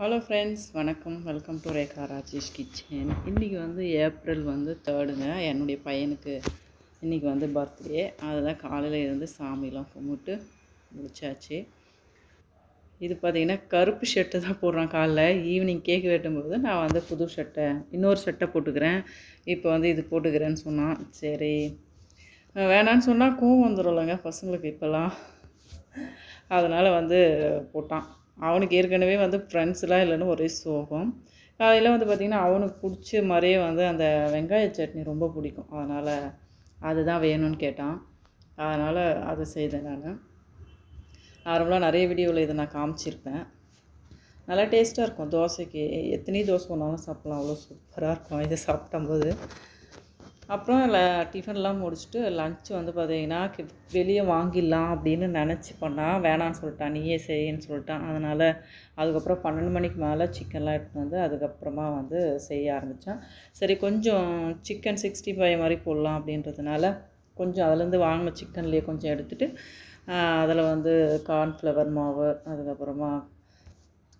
Hello friends வணக்கம். Welcome to Rekha Rajesh kitchen இன்றைக்கி வந்து ஏப்ரல் வந்து தேர்டுங்க என்னுடைய பையனுக்கு இன்றைக்கி வந்து பர்த்டே அதுதான் காலையில் இருந்து சாமிலாம் கும்பிட்டு முடிச்சாச்சு. இது பார்த்திங்கன்னா கருப்பு ஷர்ட்டு தான் போடுறான் காலைல. ஈவினிங் கேக் வெட்டும்போது நான் வந்து புது ஷர்ட்டை இன்னொரு ஷர்ட்டை போட்டுக்கிறேன். இப்போ வந்து இது போட்டுக்கிறேன்னு சொன்னான். சரி. வேணான்னு சொன்னால் கோவம் வந்துடும்லங்க பசங்களுக்கு இப்போல்லாம். அதனால் வந்து போட்டான். அவனுக்கு ஏற்கனவே வந்து ஃப்ரெண்ட்ஸ்லாம் இல்லைன்னு ஒரே சோகம். காலையில் வந்து பார்த்திங்கன்னா அவனுக்கு பிடிச்ச மாதிரியே வந்து அந்த வெங்காய சட்னி ரொம்ப பிடிக்கும். அதனால் அதுதான் வேணும்னு கேட்டான். அதனால் அதை செய்தேன் நான். நார்மலாக நிறைய வீடியோவில் இதை நான் காமிச்சிருப்பேன். நல்லா டேஸ்ட்டாக இருக்கும். தோசைக்கு எத்தனை தோசை பண்ணாலும் சாப்பிட்லாம். அவ்வளோ சூப்பராக இருக்கும். இதை சாப்பிட்டம்போது அப்புறம் ல டிஃபன்லாம் முடிச்சுட்டு லன்ச் வந்து பார்த்திங்கன்னா வெளியே வாங்கிடலாம் அப்படின்னு நினச்சி பண்ணால் வேணான்னு சொல்லிட்டான் நீயே செய்யன்னு சொல்லிட்டான். அதனால் அதுக்கப்புறம் பன்னெண்டு மணிக்கு மேலே சிக்கன்லாம் எடுத்துகிட்டு வந்து அதுக்கப்புறமா வந்து செய்ய ஆரம்பித்தான் சரி கொஞ்சம் சிக்கன் சிக்ஸ்டி ஃபைவ் மாதிரி போடலாம் அப்படின்றதுனால கொஞ்சம் அதுலேருந்து வாங்கின சிக்கன்லேயே கொஞ்சம் எடுத்துகிட்டு அதில் வந்து கார்ன்ஃப்ளவர் மாவு அதுக்கப்புறமா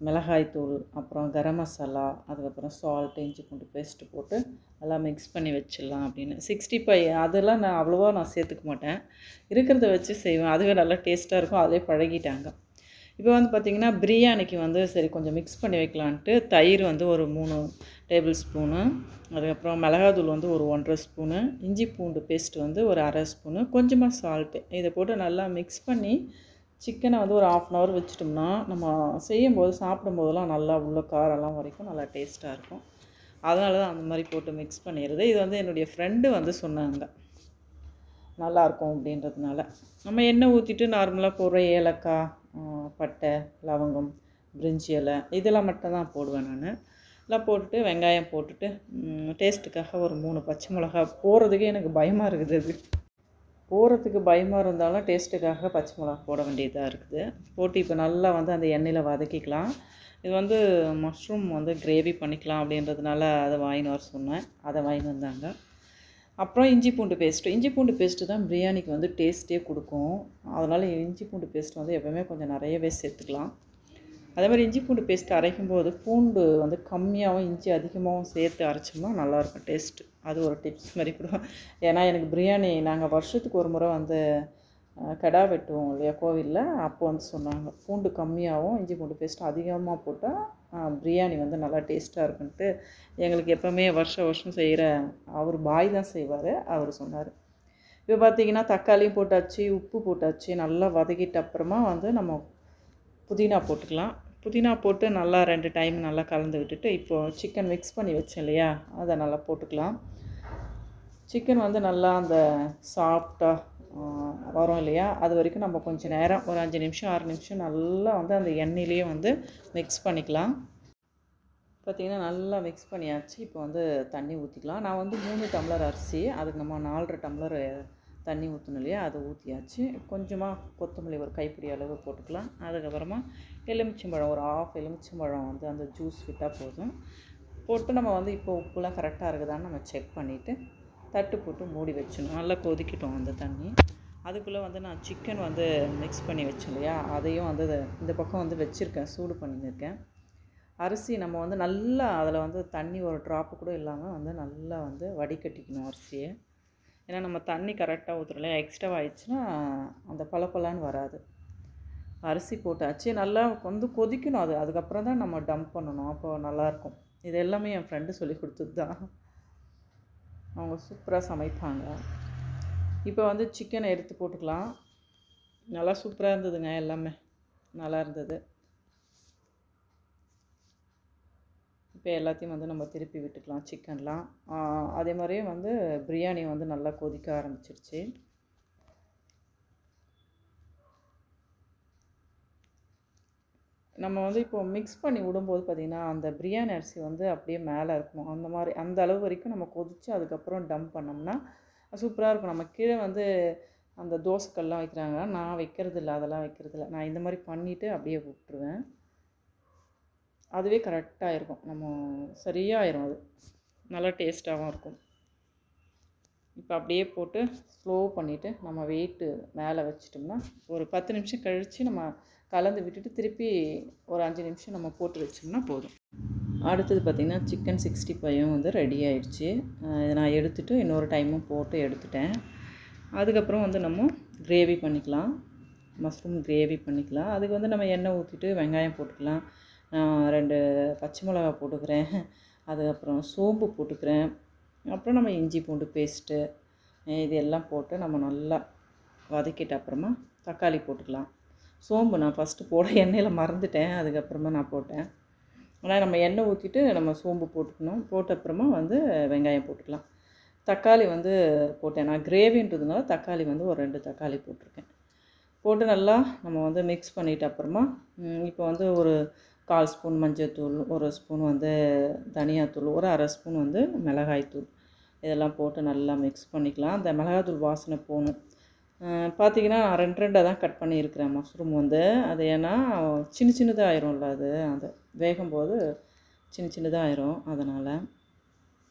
மிளகாய்த்தூள் அப்புறம் கரம் மசாலா அதுக்கப்புறம் சால்ட் இஞ்சி பூண்டு பேஸ்ட்டு போட்டு நல்லா மிக்ஸ் பண்ணி வச்சிடலாம் அப்படின்னு. சிக்ஸ்டி ஃபைவ் அதெல்லாம் நான் அவ்வளோவா நான் சேர்த்துக்க மாட்டேன். இருக்கிறத வச்சு செய்வேன். அதுவே நல்லா டேஸ்ட்டாக இருக்கும். அதே பழகிட்டாங்க. இப்போ வந்து பார்த்திங்கன்னா பிரியாணிக்கு வந்து சரி கொஞ்சம் மிக்ஸ் பண்ணி வைக்கலான்ட்டு தயிர் வந்து ஒரு மூணு டேபிள் ஸ்பூனு அதுக்கப்புறம் மிளகாத்தூள் வந்து ஒரு ஒன்றரை ஸ்பூனு இஞ்சி பூண்டு பேஸ்ட் வந்து ஒரு அரை ஸ்பூனு கொஞ்சமாக சால்ட்டு இதை போட்டு நல்லா மிக்ஸ் பண்ணி சிக்கனை வந்து ஒரு ஆஃப் அன் ஹவர் வச்சிட்டோம்னா நம்ம செய்யும்போது சாப்பிடும்போதெல்லாம் நல்லா உள்ள காரெல்லாம் வரைக்கும் நல்லா டேஸ்ட்டாக இருக்கும். அதனால தான் அந்த மாதிரி போட்டு மிக்ஸ் பண்ணிடுறது. இது வந்து என்னுடைய ஃப்ரெண்டு வந்து சொன்னாங்க. நல்லாயிருக்கும் அப்படின்றதுனால. நம்ம எண்ணெய் ஊற்றிட்டு நார்மலாக போடுற ஏலக்காய் பட்டை லவங்கம் பிரிஞ்சி இலை இதெல்லாம் மட்டும் தான் போடுவேன் நான். எல்லாம் போட்டுட்டு வெங்காயம் போட்டுட்டு டேஸ்ட்டுக்காக ஒரு மூணு பச்சை மிளகா போகிறதுக்கே எனக்கு பயமாக இருக்குது அது. போகிறதுக்கு பயமாக இருந்தாலும் டேஸ்ட்டுக்காக பச்சை மிளகா போட வேண்டியதாக இருக்குது. போட்டு இப்போ நல்லா வந்து அந்த எண்ணெயில் வதக்கிக்கலாம். இது வந்து மஷ்ரூம் வந்து கிரேவி பண்ணிக்கலாம் அப்படின்றதுனால அதை வாங்கின்னு வர சொன்னேன். அதை வாங்கின்னு வந்தாங்க. அப்புறம் இஞ்சி பூண்டு பேஸ்ட்டு இஞ்சி பூண்டு பேஸ்ட்டு தான் பிரியாணிக்கு வந்து டேஸ்ட்டே கொடுக்கும். அதனால் இஞ்சி பூண்டு பேஸ்ட் வந்து எப்போவுமே கொஞ்சம் நிறையவே சேர்த்துக்கலாம். அதே மாதிரி இஞ்சி பூண்டு பேஸ்ட் அரைக்கும் போது பூண்டு வந்து கம்மியாகவும் இஞ்சி அதிகமாகவும் சேர்த்து அரைச்சோம்னா நல்லாயிருக்கும் டேஸ்ட்டு அது ஒரு டிப்ஸ் மாதிரி கூட ஏன்னா எனக்கு பிரியாணி நாங்கள் வருஷத்துக்கு ஒரு முறை வந்து கடா வெட்டுவோம் இல்லையா கோவிலில். அப்போ வந்து சொன்னாங்க பூண்டு கம்மியாகவும் இஞ்சி பூண்டு பேஸ்ட் அதிகமாக போட்டால் பிரியாணி வந்து நல்லா டேஸ்ட்டாக இருக்குன்ட்டு. எங்களுக்கு எப்போவுமே வருஷம் வருஷம் செய்கிற அவர் பாய் தான் செய்வார் அவர் சொன்னார். இப்போ பார்த்திங்கன்னா தக்காளியும் போட்டாச்சு உப்பு போட்டாச்சு நல்லா வதக்கிட்ட அப்புறமா வந்து நம்ம புதினா போட்டுக்கலாம். புதினா போட்டு நல்லா ரெண்டு டைம் நல்லா கலந்து விட்டுட்டு இப்போது சிக்கன் மிக்ஸ் பண்ணி வச்சேன் இல்லையா அதை நல்லா போட்டுக்கலாம். சிக்கன் வந்து நல்லா அந்த சாஃப்டாக வரும் இல்லையா? அது வரைக்கும் நம்ம கொஞ்சம் நேரம் ஒரு அஞ்சு நிமிஷம் ஆறு நிமிஷம் நல்லா வந்து அந்த எண்ணெயிலேயே வந்து மிக்ஸ் பண்ணிக்கலாம். பார்த்திங்கன்னா நல்லா மிக்ஸ் பண்ணியாச்சு. இப்போ வந்து தண்ணி ஊற்றிக்கலாம் நான் வந்து மூணு டம்ளர் அரிசி அதுக்கு நம்ம நாலரை டம்ளர் தண்ணி ஊற்றணும் இல்லையா? அதை ஊற்றியாச்சு கொஞ்சமாக கொத்தமல்லி ஒரு கைப்பிடி அளவு போட்டுக்கலாம். அதுக்கப்புறமா எலுமிச்சம்பழம் ஒரு ஆஃப் எலுமிச்சம்பழம் வந்து அந்த ஜூஸ் விட்டால் போதும். போட்டு நம்ம வந்து இப்போ உப்புலாம் கரெக்டாக இருக்குதான்னு நம்ம செக் பண்ணிவிட்டு தட்டு போட்டு மூடி வச்சிடணும். நல்லா கொதிக்கிட்டோம் அந்த தண்ணி. அதுக்குள்ளே வந்து நான் சிக்கன் வந்து மிக்ஸ் பண்ணி வச்சேன் இல்லையா அதையும் வந்து இந்த பக்கம் வந்து வச்சுருக்கேன் சூடு பண்ணியிருக்கேன். அரிசி நம்ம வந்து நல்லா அதில் வந்து தண்ணி ஒரு ட்ராப்பு கூட இல்லாமல் வந்து நல்லா வந்து வடிகட்டிக்கணும் அரிசியை. ஏன்னா நம்ம தண்ணி கரெக்டாக ஊற்றுறோம் எக்ஸ்ட்ரா ஆயிடுச்சுன்னா அந்த பளபளன்னு வராது. அரிசி போட்டாச்சு நல்லா வந்து கொதிக்கணும் அது. அதுக்கப்புறம் தான் நம்ம டம்ப் பண்ணணும். அப்போ நல்லாயிருக்கும். இது எல்லாமே என் ஃப்ரெண்டு சொல்லி கொடுத்தது தான் அவங்க சூப்பராக சமைப்பாங்க. இப்போ வந்து சிக்கனை எடுத்து போட்டுக்கலாம். நல்லா சூப்பராக இருந்ததுங்க எல்லாமே. நல்லா இருந்தது. இப்போ எல்லாத்தையும் வந்து நம்ம திருப்பி விட்டுக்கலாம் சிக்கன்லாம் அதே மாதிரியே வந்து பிரியாணி வந்து நல்லா கொதிக்க ஆரம்பிச்சிருச்சு. நம்ம வந்து இப்போ மிக்ஸ் பண்ணி விடும்போது பார்த்திங்கன்னா அந்த பிரியாணி அரிசி வந்து அப்படியே மேலே இருக்கணும். அந்த மாதிரி அந்த அளவு வரைக்கும் நம்ம கொதித்து அதுக்கப்புறம் டம்ப் பண்ணோம்னா சூப்பராக இருக்கும். நம்ம கீழே வந்து அந்த தோசைக்கல்லாம் வைக்கிறாங்க. நான் வைக்கிறது இல்லை அதெல்லாம் வைக்கிறது இல்லை. நான் இந்த மாதிரி பண்ணிவிட்டு அப்படியே விட்டுருவேன். அதுவே கரெக்டாக இருக்கும். நம்ம சரியாயிரும் அது. நல்லா டேஸ்ட்டாகவும் இருக்கும். இப்போ அப்படியே போட்டு ஸ்லோ பண்ணிவிட்டு நம்ம வெயிட்டு மேலே வச்சிட்டோம்னா ஒரு பத்து நிமிஷம் கழித்து நம்ம கலந்து விட்டுட்டு திருப்பி ஒரு அஞ்சு நிமிஷம் நம்ம போட்டு வச்சோம்னா போதும். அடுத்தது பார்த்திங்கன்னா சிக்கன் சிக்ஸ்டி ஃபைவும் வந்து ரெடி ஆயிடுச்சு. இதை நான் எடுத்துகிட்டு இன்னொரு டைமும் போட்டு எடுத்துட்டேன். அதுக்கப்புறம் வந்து நம்ம கிரேவி பண்ணிக்கலாம். மஷ்ரூம் கிரேவி பண்ணிக்கலாம். அதுக்கு வந்து நம்ம எண்ணெய் ஊற்றிட்டு வெங்காயம் போட்டுக்கலாம். நான் ரெண்டு பச்சை மிளகா போட்டுக்கிறேன். அதுக்கப்புறம் சோம்பு போட்டுக்கிறேன். அப்புறம் நம்ம இஞ்சி பூண்டு பேஸ்ட்டு இது எல்லாம் போட்டு நம்ம நல்லா வதக்கிட்ட அப்புறமா தக்காளி போட்டுக்கலாம். சோம்பு நான் ஃபஸ்ட்டு போட எண்ணெயில் மறந்துட்டேன் அதுக்கப்புறமா நான் போட்டேன். ஆனால் நம்ம எண்ணெய் ஊற்றிட்டு நம்ம சோம்பு போட்டுக்கணும். போட்ட அப்புறமா வந்து வெங்காயம் போட்டுக்கலாம். தக்காளி வந்து போட்டேன். நான் கிரேவின்றதுனால தக்காளி வந்து ஒரு ரெண்டு தக்காளி போட்டிருக்கேன். போட்டு நல்லா நம்ம வந்து மிக்ஸ் பண்ணிட்ட அப்புறமா இப்போ வந்து ஒரு கால் ஸ்பூன் மஞ்சள்தூள் ஒரு ஸ்பூன் வந்து தனியாத்தூள் ஒரு அரை ஸ்பூன் வந்து மிளகாய்த்தூள். இதெல்லாம் போட்டு நல்லா மிக்ஸ் பண்ணிக்கலாம். அந்த மிளகாய்த்தூள் வாசனை போகணும். பார்த்தீங்கன்னா நான் ரெண்டு ரெண்டாக தான் கட் பண்ணியிருக்கிறேன் மஷ்ரூம் வந்து. அது ஏன்னா சின்ன சின்னதாக ஆயிரும்ல அது. அந்த வேகும்போது சின்ன சின்னதாக ஆயிரும். அதனால்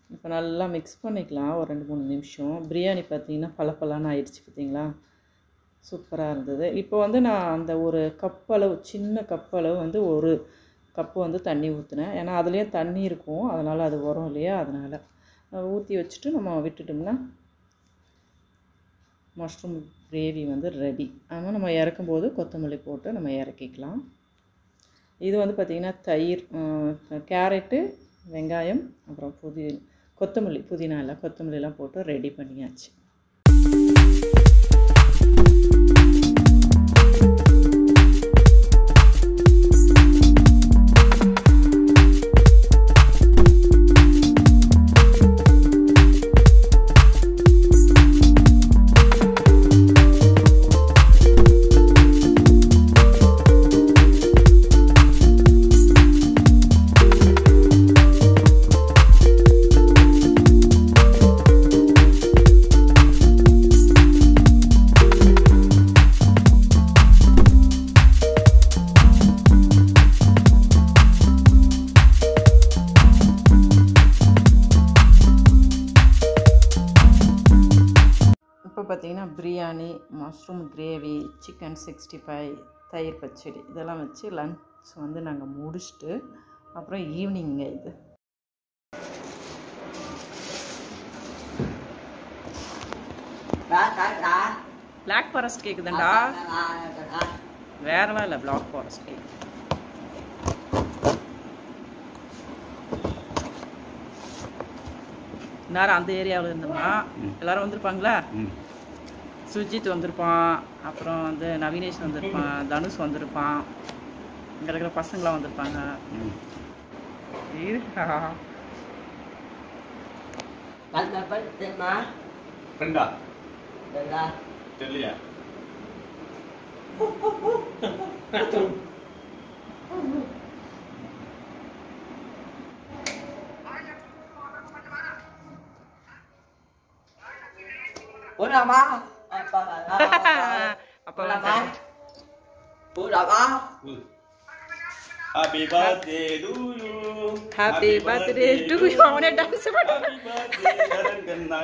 இப்போ நல்லா மிக்ஸ் பண்ணிக்கலாம். ஒரு ரெண்டு மூணு நிமிஷம். பிரியாணி பார்த்தீங்கன்னா பளபளன்னு ஆயிடுச்சு பார்த்தீங்களா சூப்பராக இருந்தது. இப்போ வந்து நான் அந்த ஒரு கப் அளவு சின்ன கப் அளவு வந்து ஒரு கப்பு வந்து தண்ணி ஊற்றினேன் ஏன்னா அதுலேயும் தண்ணி இருக்கும். அதனால் அது வரும் இல்லையா? அதனால் ஊற்றி வச்சுட்டு நம்ம விட்டுட்டோம்னா மஷ்ரூம் கிரேவி வந்து ரெடி ஆனால் நம்ம இறக்கும்போது கொத்தமல்லி போட்டு நம்ம இறக்கிக்கலாம். இது வந்து பார்த்திங்கன்னா தயிர் கேரட்டு வெங்காயம் அப்புறம் புதி கொத்தமல்லி புதினா இல்லை கொத்தமல்லிலாம் போட்டு ரெடி பண்ணியாச்சு. Mushroom gravy chicken sixty five தயிர் பச்சடி இதெல்லாம் வச்சு லன்ச் வந்து நாங்கள் முடிச்சுட்டு அப்புறம் ஈவினிங்க இது. Black forest கேக்குதுண்டா? வேறலாம் இல்லை பிளாக் ஃபாரஸ்ட் கேக்கு. நேரம் அந்த ஏரியாவில் இருந்தோம்னா எல்லாரும் வந்திருப்பாங்களா? சுஜித் வந்திருப்பான் அப்புறம் வந்து நவீனேஷ் வந்திருப்பான் தனுஷ் வந்திருப்பான் இங்கே இருக்கிற பசங்களாம் வந்திருப்பாங்க. இருக்கா ஃப்ரெண்டா? தெரியலையா. அப்போ வந்து happy birthday to you happy birthday to you அவனே டான்ஸ் பண்ண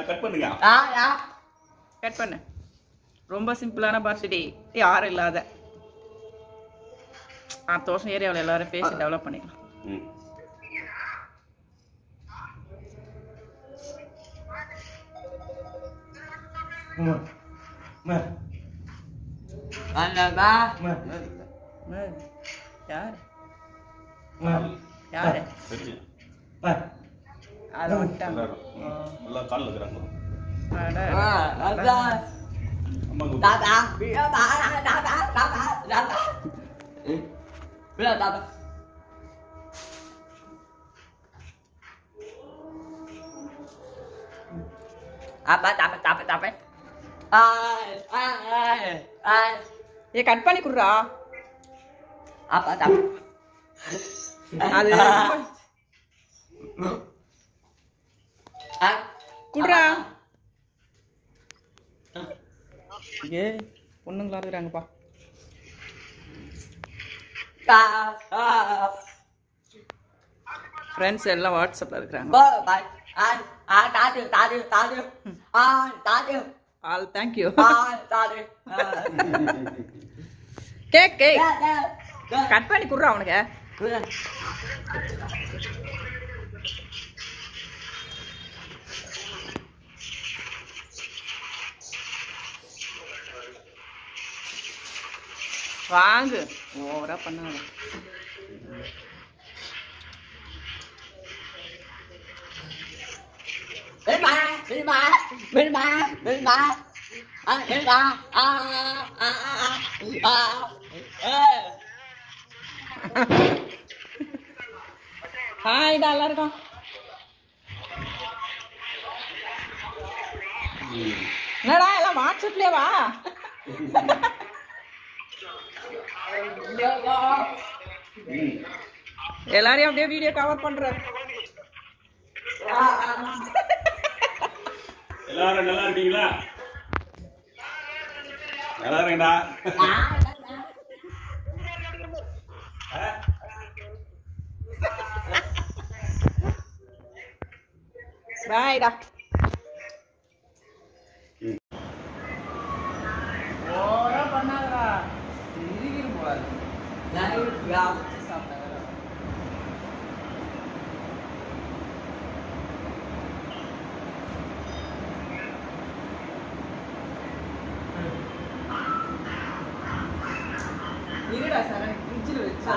கட் பண்ணுங்க கட் பண்ணு ரொம்ப சிம்பிளான பர்த்டே யாரும் இல்லாத. அடுத்த வருஷம் ஏரியாவில் எல்லாரும் பேசி டெவலப் பண்ணிக்கலாம். ம். என்னது? யார் யாரு சரி அதை விட்டாங்க எல்லாம் காலில் இருக்கிறாங்க அட, அம்மாங்க ஏ கட் பண்ணி குடுறா. அது குடுறா. ஏ பொண்ணுங்களா இருக்கிறாங்கப்பா. ஃப்ரெண்ட்ஸ் எல்லாம் வாட்ஸ்அப்பில் இருக்கிறாங்க. ஆல் தேங்க்யூ ஆ தாது கேக் கேக் கட் பண்ணி குடுறா அவனுக்கு. வாங்கு. ஓவரா பண்ணாத. வேணுமா வேணுமா வேணுமா வேணுமா ஆ ஆ ஆ ஆ ஹாய் நல்லா இருக்கும். என்னடா எல்லாம் வாட்ஸ்அப்லயேவா எல்லாரையும் அப்படியே வீடியோ கவர் பண்ற. எல்லாரும் நல்லா இருக்கீங்களா? நல்லா இருக்கீங்களா பாய்டா. ஓவரா பண்ணாதடா. இறுகிரும் போல இருடா சார் ஃப்ரிட்ஜில் வச்சு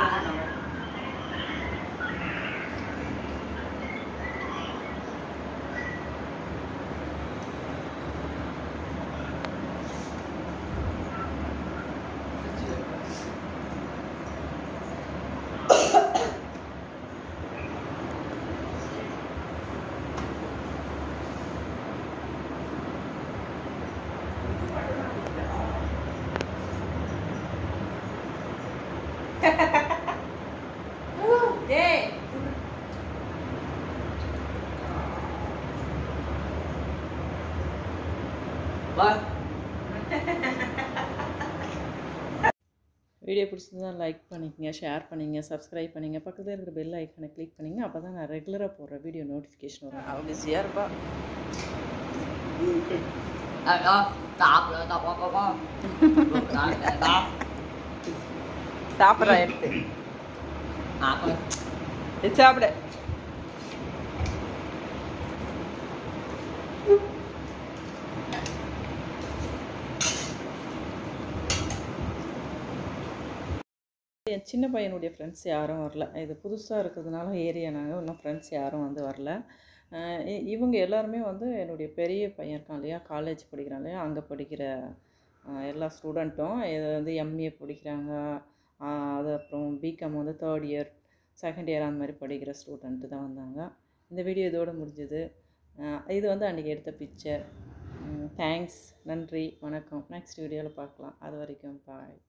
டேய் வீடியோ பிடிச்சிருந்தா லைக் பண்ணிக்கங்க ஷேர் பண்ணிங்க சப்ஸ்கிரைப் பண்ணிங்க. பக்கத்தில் இருக்கிற பெல் ஐக்கனை கிளிக் பண்ணிங்க அப்போ தான் நான் ரெகுலராக போடுற வீடியோ நோட்டிஃபிகேஷன் வரும். அவள் பிஸியாக இருப்பா சாப்பிட்றா எடுத்து. சாப்பிடு. என் சின்ன பையனுடைய ஃப்ரெண்ட்ஸ் யாரும் வரல. இது புதுசாக இருக்கிறதுனால ஏரியா நாங்கள் இன்னும் ஃப்ரெண்ட்ஸ் யாரும் வந்து வரல. இ- இவங்க எல்லாருமே வந்து என்னுடைய பெரிய பையன் இருக்கான் இல்லையா காலேஜ் படிக்கிறான் இல்லையா அங்கே படிக்கிற எல்லா ஸ்டூடெண்ட்டும் இது வந்து எம்ஏ படிக்கிறாங்க. அது அப்புறம் பிகாம் வந்து தேர்ட் இயர் செகண்ட் இயர் அந்த மாதிரி படிக்கிற ஸ்டூடெண்ட்டு தான் வந்தாங்க. இந்த வீடியோ இதோடு முடிஞ்சது. இது வந்து அன்றைக்கி எடுத்த பிக்சர் தேங்க்ஸ் நன்றி. வணக்கம். நெக்ஸ்ட் வீடியோவில் பார்க்கலாம். அது வரைக்கும் பாய்